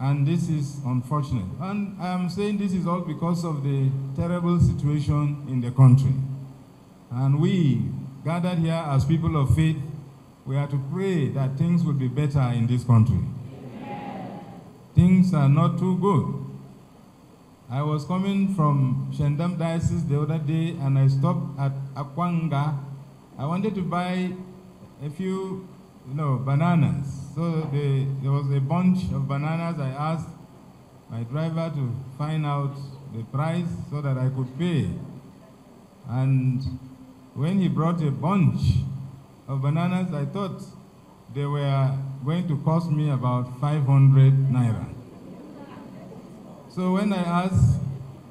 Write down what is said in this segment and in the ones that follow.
And this is unfortunate. And I'm saying this is all because of the terrible situation in the country. And we, gathered here as people of faith, we are to pray that things will be better in this country. Things are not too good. I was coming from Shendam Diocese the other day and I stopped at Akwanga. I wanted to buy a few, you know, bananas. So the, there was a bunch of bananas. I asked my driver to find out the price so that I could pay. And when he brought a bunch of bananas, I thought they were going to cost me about 500 naira. So when I asked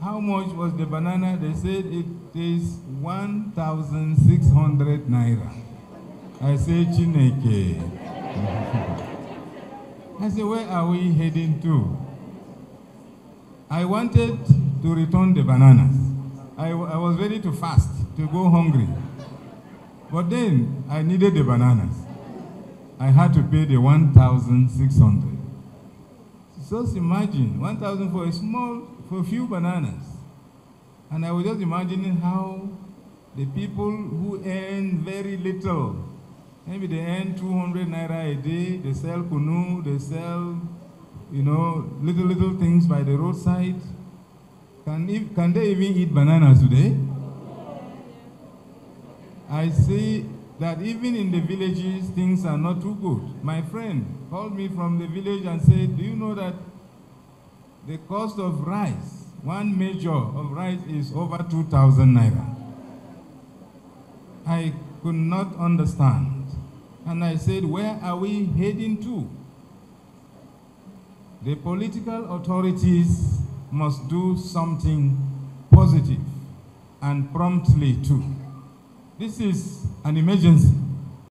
how much was the banana, they said it is 1,600 naira. I said, Chineke. I said, where are we heading to? I wanted to return the bananas. I, I was ready to fast, to go hungry. But then I needed the bananas. I had to pay the 1,600. Just imagine, 1,000 for a small, for a few bananas. And I was just imagining how the people who earn very little, maybe they earn 200 naira a day, they sell kunu, they sell, you know, little, little things by the roadside. Can, can they even eat bananas today? I see that even in the villages, things are not too good. My friend called me from the village and said, do you know that the cost of rice, one measure of rice is over 2,000 naira. I could not understand. And I said, where are we heading to? The political authorities must do something positive and promptly too. This is an emergency.